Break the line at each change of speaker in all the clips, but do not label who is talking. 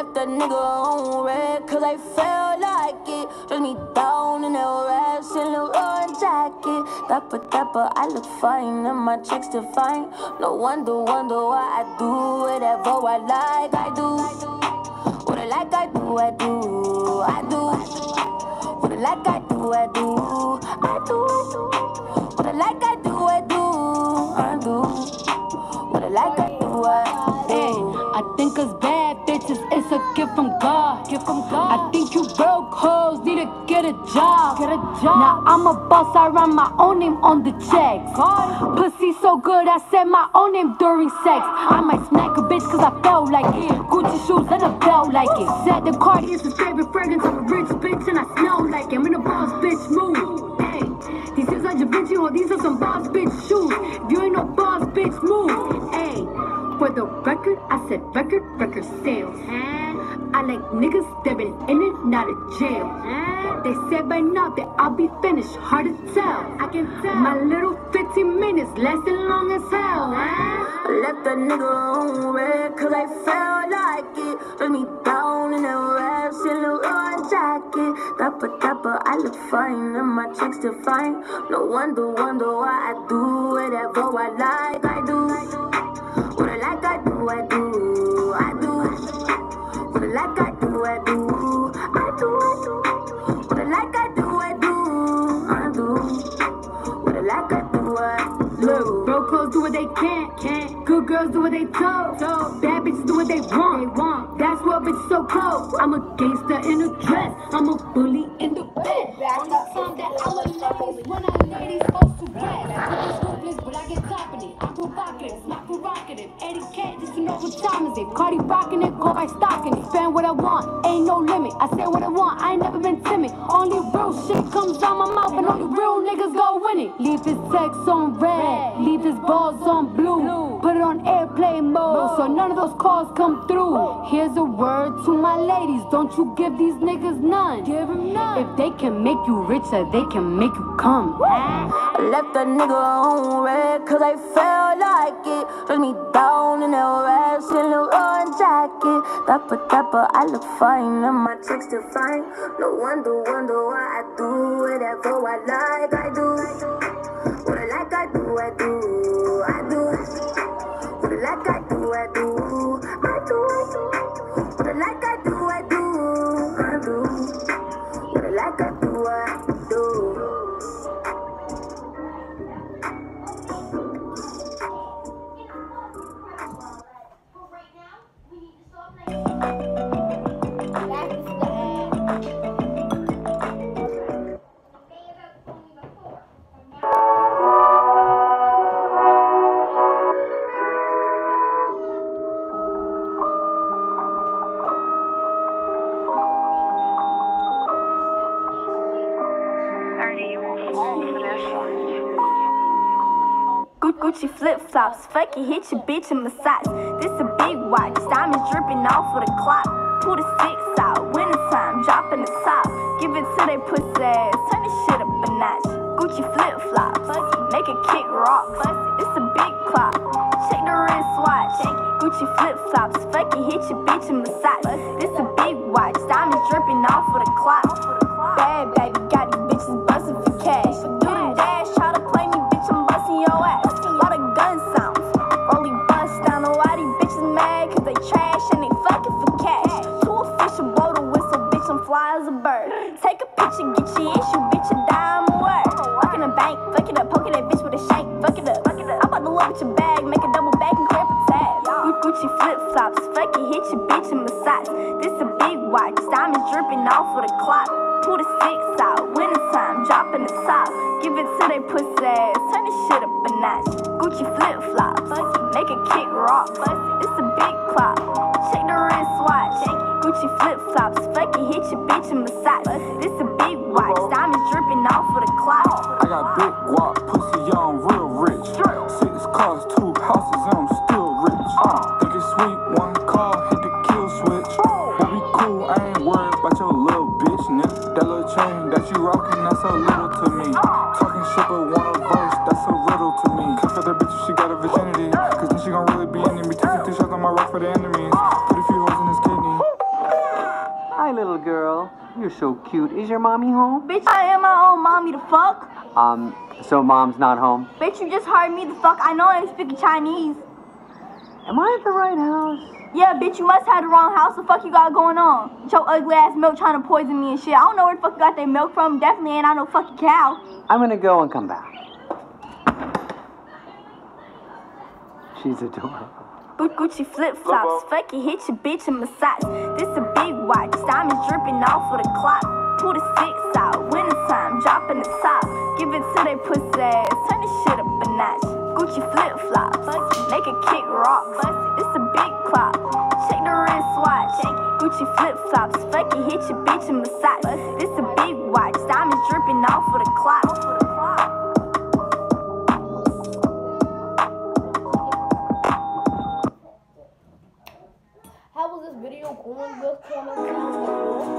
left that nigga on red cause I felt like it. Dress me down in that red Saint Laurent jacket. Dapper, dapper, I look fine and my checks define. No wonder, wonder why I do whatever I like. I do what I like. I do, I do, I do. What I like, I do, I do, I do. What I like, I do, I do, I do. What I like, I do, I do.
I think us bad bitches, it's a gift from God. Gift from God. I think you broke hoes need to get a job. Get a job. Now I'm a boss, I write my own name on the checks. Pussy so good, I said my own name during sex. I might smack a bitch cause I felt like it. Gucci shoes and a belt like it. Said the Cardi is his favorite fragrance. I'm a rich bitch and I smell like it. In a boss bitch mood. Hey, these is Vinci or these are some boss bitch shoes. If you ain't no boss bitch move. Hey. For the record, I said record, record sales. I like niggas that been in and out of jail. They said by now that I'll be finished, hard to tell. I can tell. My little 15 minutes lasting long as hell.
I left that nigga on red cause I felt like it. Dress me down in that red Laurent jacket. Dapper, dapper, I look fine and my checks define. No wonder, wonder why I do whatever I like. I do what Do what
they can, can. Good girls do what they told, told. Bad bitches do what they want, they want. That's what bitches so cold. I'm a gangster in a dress, I'm a bully in the bed. On the time that I'm a ladies when I ladies supposed to rest. I'm ruthless, but I get top of it. I'm provocative, not provocative. Cat, just to know what time is it. Cardi rocking it, go by stocking it. Spend what I want, ain't no limit. I say what I want, I ain't never been timid. Only real shit comes out my mouth, and only real niggas go win it. Leave his text on red, leave his balls on blue. Airplane mode, so none of those calls come through. Here's a word to my ladies, don't you give these niggas none. Give them none. If they can make you richer, they can make you come.
I left that nigga on red cause I felt like it. Dress me down in that red Saint Laurent jacket. Dapper, dapper, I look fine and my checks define. No wonder, wonder why I do whatever I like. I do what I like. I do, I do, I do. Gucci flip flops, fuck it, hit your bitch in massage. This a big watch, diamonds dripping off of the clock. Pull the six out, winter time, dropping the top. Give it to they pussy ass, turn this shit up a notch. Gucci flip flops, make it kick rocks. It's a big clock, check the wrist watch. Gucci flip flops, fuck it, hit your bitch in massage. This a big watch, diamonds dripping off of the clock. Bad baby, a. Gucci flip flops,
make it kick rock. It's a big clock, check the wrist watch. Gucci flip flops, fuck it, hit your bitch a massage.
You're so cute. Is your mommy home?
Bitch, I am my own mommy, the fuck?
Um, so mom's not home.
Bitch, you just heard me, the fuck? I know I'm speaking Chinese.
Am I at the right house?
Yeah, bitch, you must have the wrong house. The fuck you got going on? With your ugly ass milk trying to poison me and shit. I don't know where the fuck you got that milk from. Definitely ain't I no fucking cow.
I'm gonna go and come back. She's adorable.
Gucci flip flops, uh-huh. fuck it, hit your bitch a massage. This a big watch, diamonds dripping off of the clock. Pull the six out, winter time, dropping the top. Give it to they pussy ass, turn this shit up a notch. Gucci flip flops, make it kick rock. This a big clock, check the wrist watch. Gucci flip flops, fuck it, hit your bitch a massage. This a big watch, diamonds dripping off of the clock.
Video going? Will comment down below.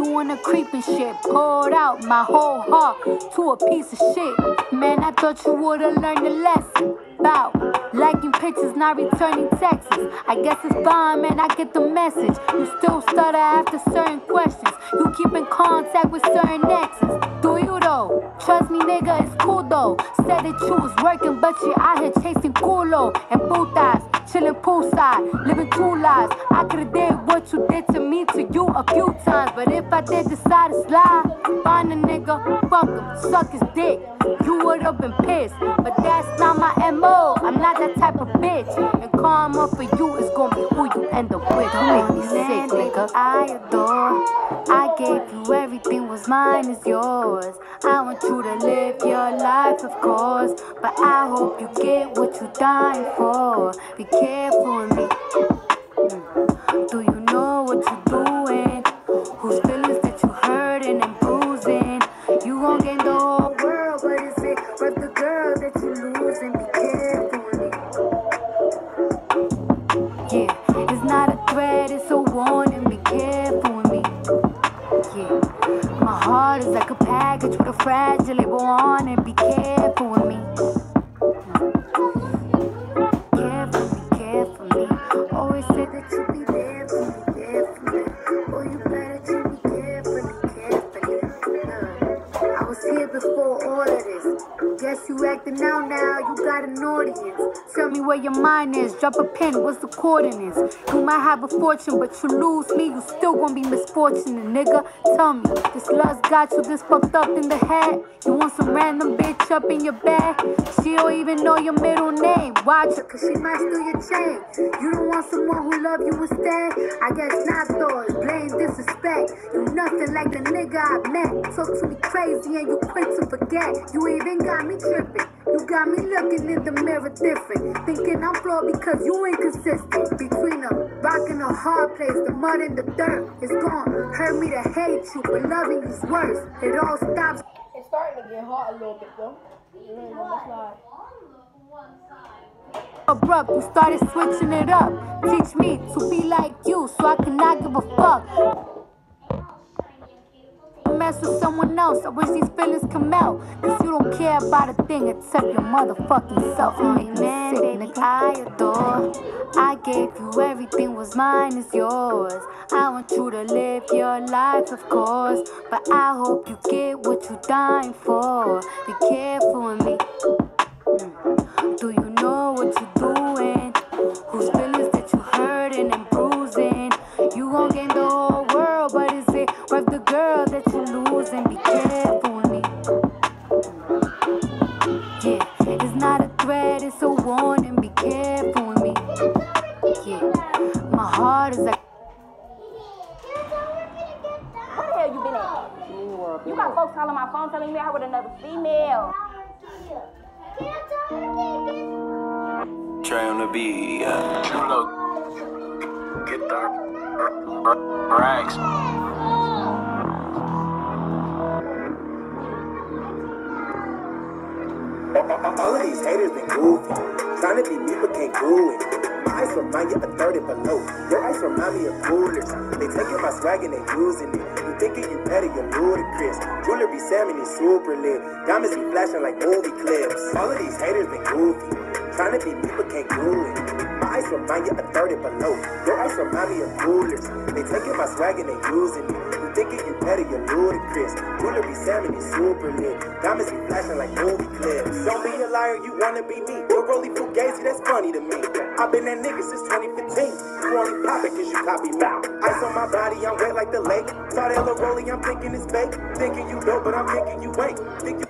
TLC, you wanna creep shit. Poured out my whole heart to a piece of shit. Man, I thought you would've learned a lesson. About liking pictures, not returning texts. I guess it's fine, man, I get the message. You still stutter after certain questions. You keep in contact with certain exes. Do you though? Trust me, nigga, it's cool though. Said that you was working, but you out here chasing culo and putas, chilling poolside, living two lives. I could've did what you did to me to you a few times, but if I did decide to slide, find a nigga, fuck him, suck his dick. You would've been pissed, but that's not my mo. I'm not that type of bitch, and karma for you is gonna be who the. Don't make me sick, nigga. I adore. I gave you everything was mine is yours. I want you to live your life, of course. But I hope you get what you're dying for. Be careful me. Mm. Do you know what you're doing? Whose feelings that you hurting and bruising? You gon' gain the fragile label on. Be here before all of this. Guess you acting out now, you got an audience. Tell me where your mind is, drop a pin, what's the coordinates? You might have a fortune, but you lose me, you still gonna be misfortunate, nigga. Tell me, this lust got you this fucked up in the head? You want some random bitch up in your bed? She don't even know your middle name. Watch her, cause she might steal your chain. You don't want someone who love you instead? I guess not thought, blame, disrespect. You nothing like the nigga I met. Talk to me crazy and you quick to forget. You even got me tripping. You You got me looking in the mirror different. Thinking I'm flawed because you inconsistent. Between a rock and a hard place, the mud and the dirt. It's gonna hurt me to hate you, but loving you's worse. It all stops.
It's starting to get hot a little bit though. You ain't gonna
abrupt. You started switching it up. Teach me to be like you so I cannot give a fuck. Mess with someone else. I wish these feelings come out. Cause you don't care about a thing except your motherfucking self. You make me sick, nigga. I adore. I gave you everything was mine is yours. I want you to live your life, of course. But I hope you get what you're dying for. Be careful with me. Mm. Do you know what you're doing? Feelings
calling my phone telling me I with another female.
Trey on the beat, yeah. Chulo. Get the rags.
All of these haters been goofy. Trying to be me but can't do it. My ice remind you of 30 below. Your ice remind me of coolers. They taking my swag and they using it. You thinking you better, you're ludicrous. Jewelry salmon is super lit. Diamonds be flashing like movie clips. All of these haters been goofy. Trying to be me but can't do it. My ice remind you of 30 below. Your ice remind me of coolers. They taking my swag and they using it. You thinking you better, you're ludicrous. Jewelry salmon is super lit. Diamonds be flashing like movie clips. Don't be a liar, you wanna be me. You're Rolly Fugazi, that's funny to me. I've been that nigga since 2015. You only pop it cause you copy me. Ice on my body, I'm wet like the lake. Saw that little Rolly, I'm thinking it's fake. Thinking you dope, but I'm thinking you wait. Think you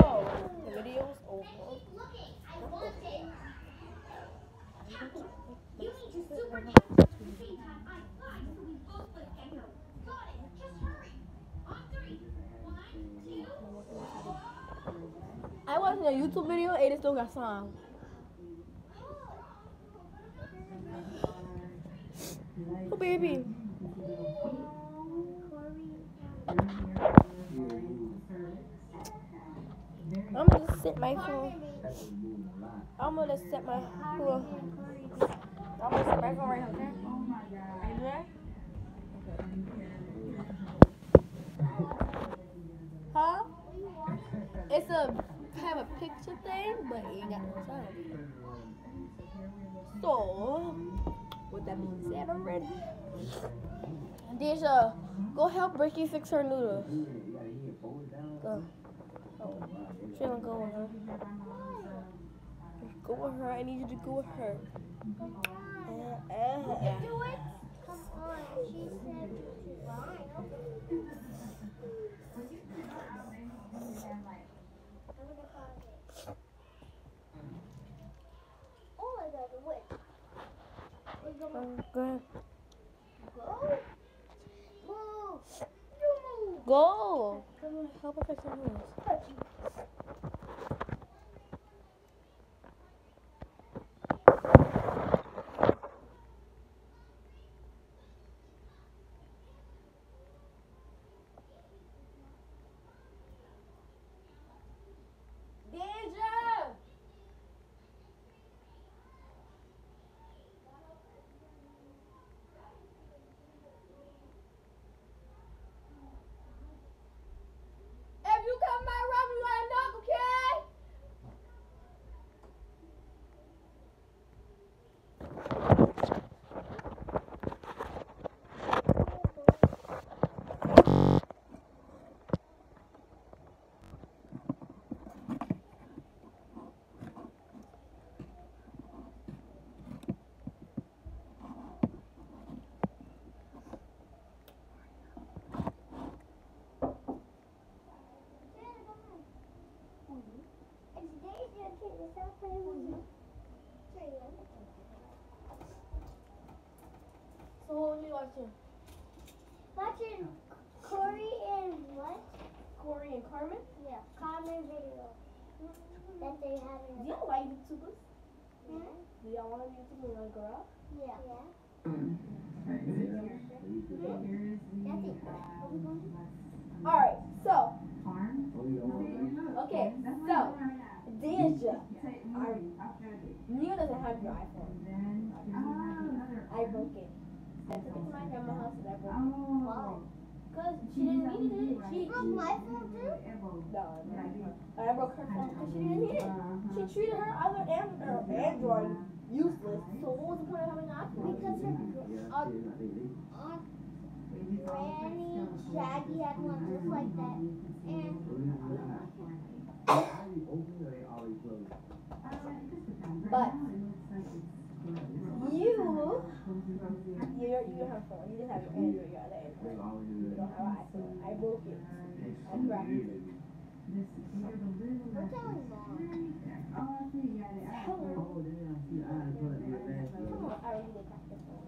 So the video's over. I watched a YouTube video and it still got song. Oh baby. I'm gonna set my phone. I'm gonna set my phone. I'm gonna set my phone right here? Are you there? Huh? It's a have a picture thing, but it ain't got no sound. So, with that being said already, Deja, go help Ricky fix her noodles. Go. Oh, she don't go with her. Go with her. I need you to go with her. Uh, uh, uh.
Do it. Come on. She said fine. Oh my god, wait. Wait, go.
Go
Move. You move.
Go. Come on, help fix her noodles. Deja! If you come my room, you gotta knock, okay?
It's Deja to stop playing with you.
So what are we watching?
Watching Corey and what?
Corey and Carmen.
Yeah, Carmen video. That they have
Do
in
y'all like YouTubers?
Hmm?
Do y'all want to be YouTubers when you grow up?
Yeah. Yeah.
All right. So. Okay. So, Deja. Are, Nia doesn't have your iPhone. I broke it. I took it to my grandma's house and I broke it.
Wow.
Cause she didn't need it. She
Broke my phone too?
no, I broke her. I broke her phone because she didn't need it. She treated her other and- her Android useless. So what was the point of having an iPhone?
Because her uh, aunt Granny Shaggy had one just like that. And
you you don't have a phone. You just have your Android. You have the Android. You don't have an iPhone. I broke it. I cracked it.
we're telling mom.
Come on, I already did crack the phone.